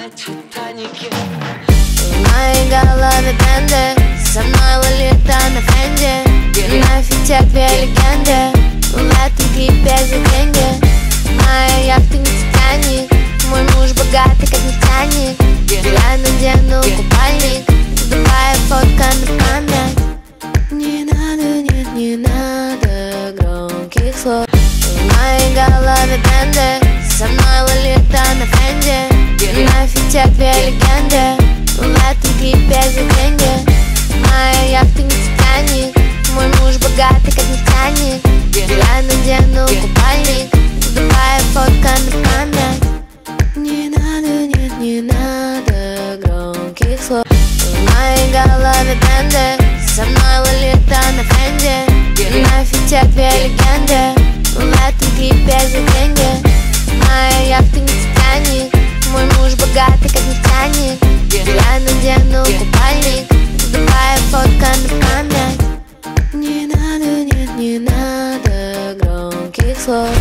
на Титанике. В моей голове бренды Со мной лолита на фенде. И нафиг те две В этом клипе за Моя яхта не Титаник Мой муж богатый как нефтяник Я надену купальник Дубая фотка на память Не надо, нет, не надо громких слов. В моей голове память